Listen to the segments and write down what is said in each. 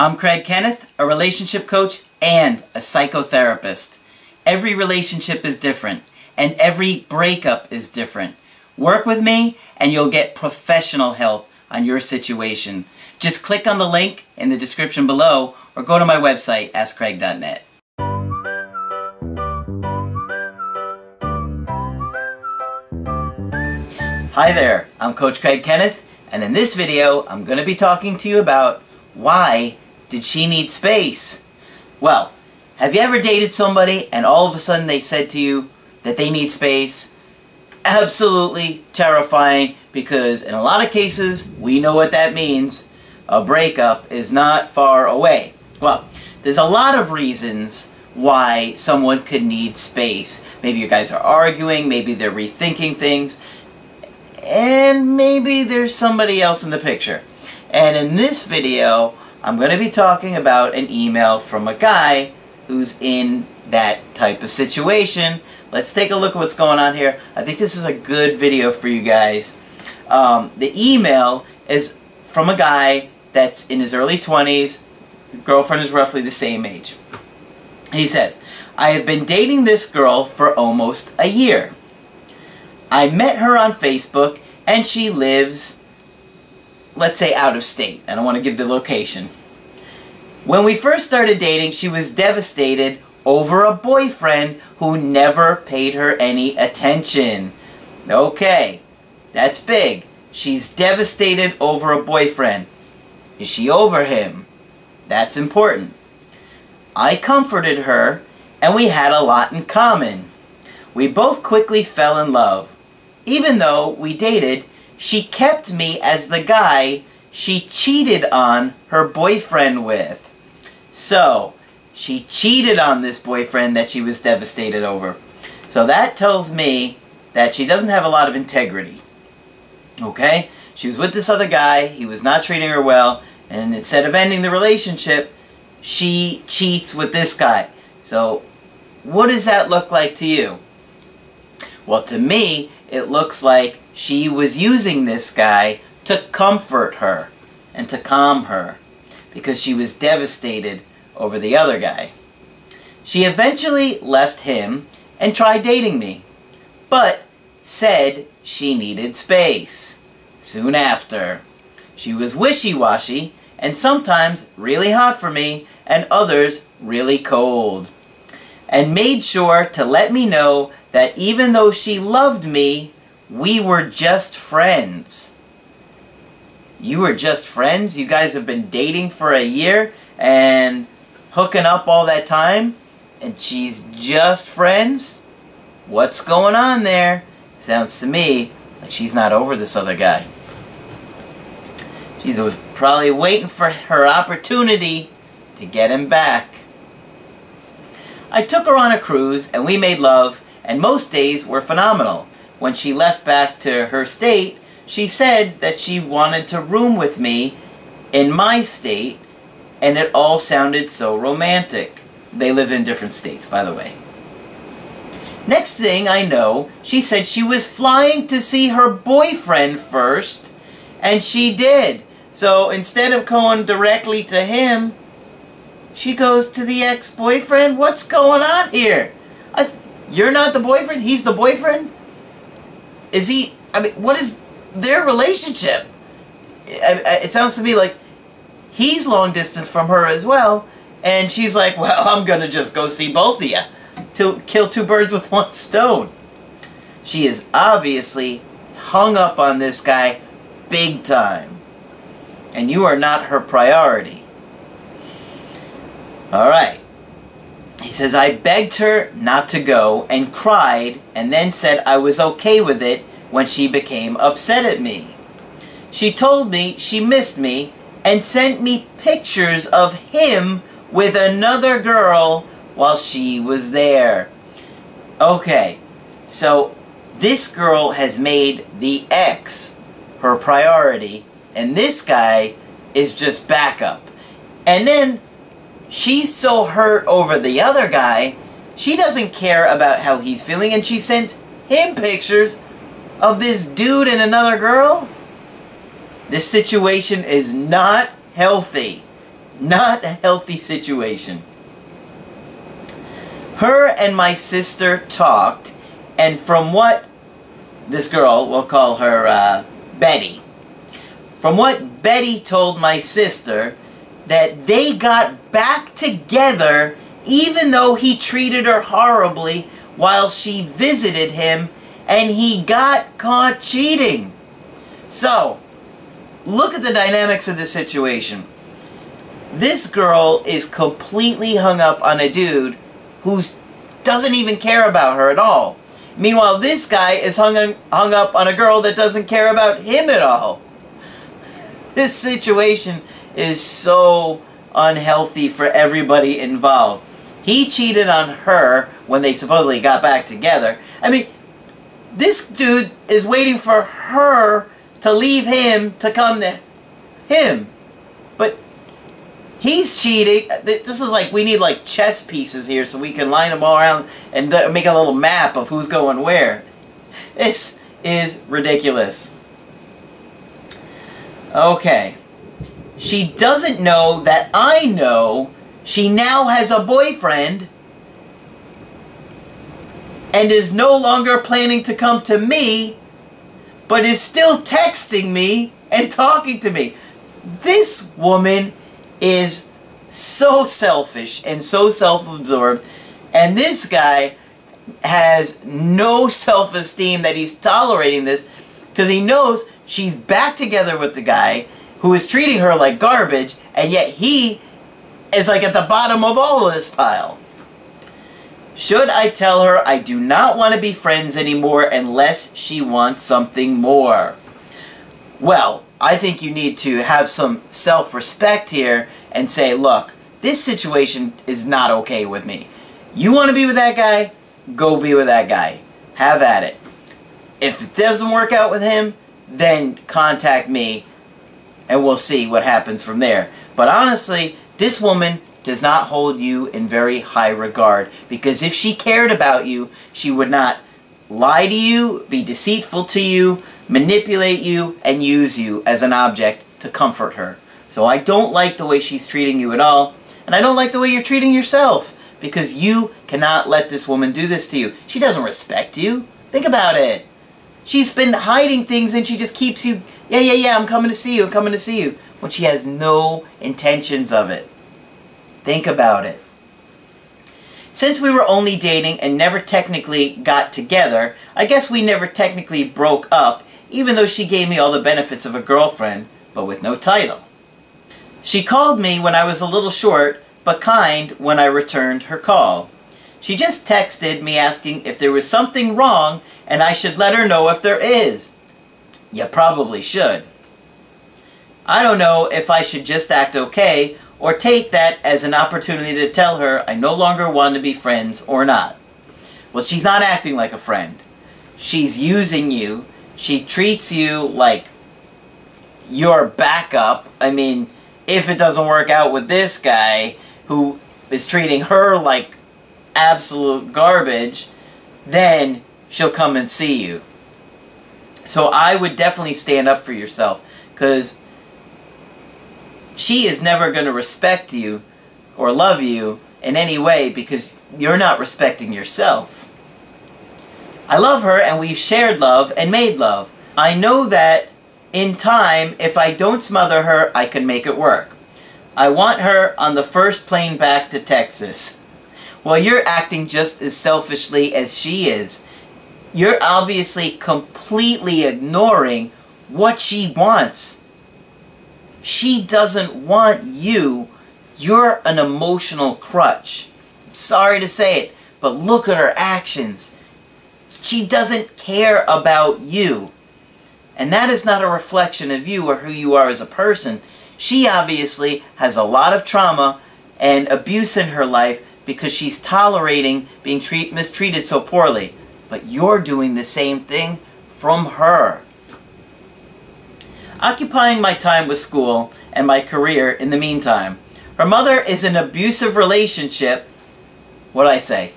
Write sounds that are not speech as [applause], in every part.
I'm Craig Kenneth, a relationship coach and a psychotherapist. Every relationship is different, and every breakup is different. Work with me, and you'll get professional help on your situation. Just click on the link in the description below, or go to my website, askcraig.net. Hi there, I'm Coach Craig Kenneth, and in this video, I'm going to be talking to you about why did she need space? Well, have you ever dated somebody and all of a sudden they said to you that they need space? Absolutely terrifying because in a lot of cases, we know what that means. A breakup is not far away. Well, there's a lot of reasons why someone could need space. Maybe you guys are arguing, maybe they're rethinking things, and maybe there's somebody else in the picture. And in this video, I'm going to be talking about an email from a guy who's in that type of situation. Let's take a look at what's going on here. I think this is a good video for you guys. Um, the email is from a guy that's in his early 20s. Girlfriend is roughly the same age. He says, I have been dating this girl for almost a year. I met her on Facebook and she lives let's say out of state. I don't want to give the location. When we first started dating, she was devastated over a boyfriend who never paid her any attention. Okay, that's big. She's devastated over a boyfriend. Is she over him? That's important. I comforted her, and we had a lot in common. We both quickly fell in love. Even though we dated, she kept me as the guy she cheated on her boyfriend with. So, she cheated on this boyfriend that she was devastated over. So that tells me that she doesn't have a lot of integrity. Okay? She was with this other guy, he was not treating her well, and instead of ending the relationship, she cheats with this guy. So, what does that look like to you? Well, to me, it looks like she was using this guy to comfort her and to calm her because she was devastated over the other guy. She eventually left him and tried dating me, but said she needed space. Soon after, she was wishy-washy and sometimes really hot for me and others really cold. And made sure to let me know that even though she loved me, we were just friends. You were just friends? You guys have been dating for a year and hooking up all that time? And she's just friends? What's going on there? Sounds to me like she's not over this other guy. She's probably waiting for her opportunity to get him back. I took her on a cruise and we made love and most days were phenomenal. When she left back to her state, she said that she wanted to room with me in my state, and it all sounded so romantic. They live in different states, by the way. Next thing I know, she said she was flying to see her boyfriend first, and she did. So instead of going directly to him, she goes to the ex-boyfriend? What's going on here? you're not the boyfriend? He's the boyfriend? Is he... I mean, what is their relationship? It sounds to me like he's long distance from her as well, and she's like, well, I'm to just go see both of you to kill two birds with [laughs] one stone. She is obviously hung up on this guy big time. And you are not her priority. Alright. He says, I begged her not to go and cried and then said I was okay with it when she became upset at me. She told me she missed me and sent me pictures of him with another girl while she was there. Okay, so this girl has made the ex her priority, and this guy is just backup. And then she's so hurt over the other guy, she doesn't care about how he's feeling, and she sends him pictures of this dude and another girl? This situation is not healthy. Not a healthy situation. Her and my sister talked, and from what this girl, we'll call her uh, Betty, from what Betty told my sister, that they got back together even though he treated her horribly while she visited him and he got caught cheating. So, look at the dynamics of this situation. This girl is completely hung up on a dude who doesn't even care about her at all. Meanwhile, this guy is hung, hung up on a girl that doesn't care about him at all. [laughs] This situation is so unhealthy for everybody involved. He cheated on her when they supposedly got back together. I mean, this dude is waiting for her to leave him to come to him. But he's cheating. This is like, we need like chess pieces here so we can line them all around and make a little map of who's going where. This is ridiculous. Okay. She doesn't know that I know she now has a boyfriend and is no longer planning to come to me, but is still texting me and talking to me. This woman is so selfish and so self-absorbed, and this guy has no self-esteem that he's tolerating this because he knows she's back together with the guy who is treating her like garbage, and yet he is like at the bottom of all of this pile. Should I tell her I do not want to be friends anymore unless she wants something more? Well, I think you need to have some self-respect here and say, look, this situation is not okay with me. You want to be with that guy? Go be with that guy. Have at it. If it doesn't work out with him, then contact me and we'll see what happens from there. But honestly, this woman does not hold you in very high regard because if she cared about you, she would not lie to you, be deceitful to you, manipulate you, and use you as an object to comfort her. So I don't like the way she's treating you at all, and I don't like the way you're treating yourself because you cannot let this woman do this to you. She doesn't respect you. Think about it. She's been hiding things and she just keeps you, yeah, yeah, yeah, I'm coming to see you, I'm coming to see you, when she has no intentions of it. Think about it. Since we were only dating and never technically got together, I guess we never technically broke up, even though she gave me all the benefits of a girlfriend, but with no title. She called me when I was a little short, but kind when I returned her call. She just texted me asking if there was something wrong and I should let her know if there is. You probably should. I don't know if I should just act okay or take that as an opportunity to tell her I no longer want to be friends or not. Well, she's not acting like a friend. She's using you. She treats you like your backup. I mean, if it doesn't work out with this guy who is treating her like absolute garbage, then she'll come and see you. So I would definitely stand up for yourself because she is never going to respect you or love you in any way because you're not respecting yourself. I love her and we've shared love and made love. I know that in time, if I don't smother her, I can make it work. I want her on the first plane back to Texas. Well, you're acting just as selfishly as she is. You're obviously completely ignoring what she wants. She doesn't want you. You're an emotional crutch. Sorry to say it, but look at her actions. She doesn't care about you. And that is not a reflection of you or who you are as a person. She obviously has a lot of trauma and abuse in her life because she's tolerating being treat, mistreated so poorly. But you're doing the same thing from her. Occupying my time with school and my career in the meantime. Her mother is an abusive relationship. What I say?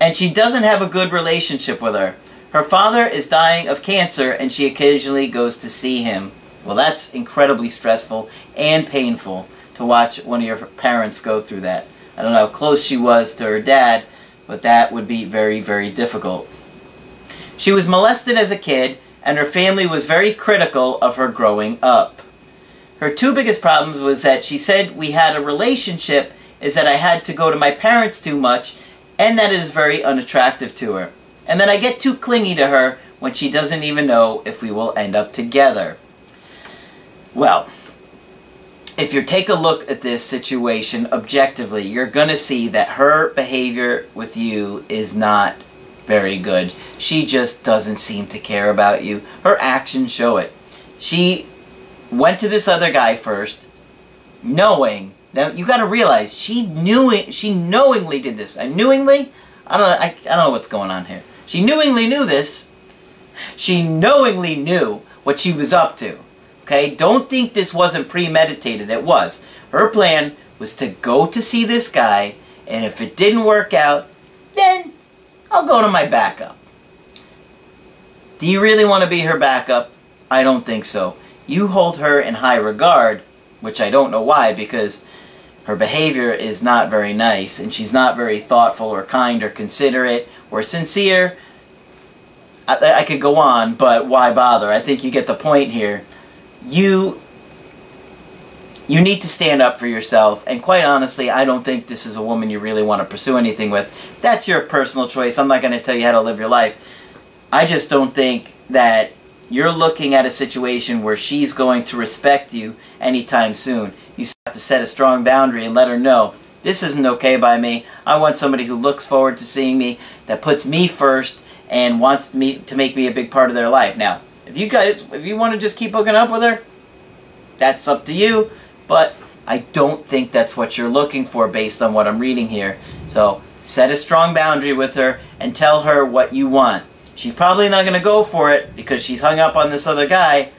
And she doesn't have a good relationship with her. Her father is dying of cancer and she occasionally goes to see him. Well, that's incredibly stressful and painful to watch one of your parents go through that. I don't know how close she was to her dad, but that would be very, very difficult. She was molested as a kid, and her family was very critical of her growing up. Her two biggest problems was that she said we had a relationship is that I had to go to my parents too much, and that is very unattractive to her. And that I get too clingy to her when she doesn't even know if we will end up together. Well, if you take a look at this situation objectively, you're going to see that her behavior with you is not very good. She just doesn't seem to care about you. Her actions show it. She went to this other guy first, knowing Now you got to realize she knew it. She knowingly did this. I knowingly, I don't, I, I don't know what's going on here. She knowingly knew this. She knowingly knew what she was up to. Okay, don't think this wasn't premeditated. It was. Her plan was to go to see this guy, and if it didn't work out, then I'll go to my backup. Do you really want to be her backup? I don't think so. You hold her in high regard, which I don't know why, because her behavior is not very nice, and she's not very thoughtful or kind or considerate or sincere. I, I could go on, but why bother? I think you get the point here you you need to stand up for yourself. And quite honestly i don't think this is a woman you really want to pursue anything with. That's your personal choice. I'm not going to tell you how to live your life. I just don't think that you're looking at a situation where she's going to respect you anytime soon. You have to set a strong boundary and let her know this isn't okay by me. I want somebody who looks forward to seeing me that puts me first and wants me to make me a big part of their life. Now if you guys, if you want to just keep hooking up with her, that's up to you. But I don't think that's what you're looking for based on what I'm reading here. So set a strong boundary with her and tell her what you want. She's probably not going to go for it because she's hung up on this other guy,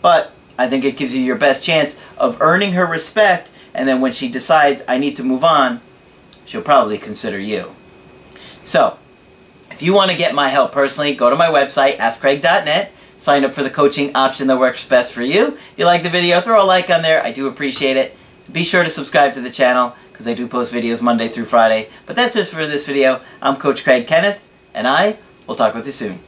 but I think it gives you your best chance of earning her respect, and then when she decides, I need to move on, she'll probably consider you. So, if you want to get my help personally, go to my website, AskCraig.net, Sign up for the coaching option that works best for you. If you like the video, throw a like on there. I do appreciate it. Be sure to subscribe to the channel because I do post videos Monday through Friday. But that's it for this video. I'm Coach Craig Kenneth, and I will talk with you soon.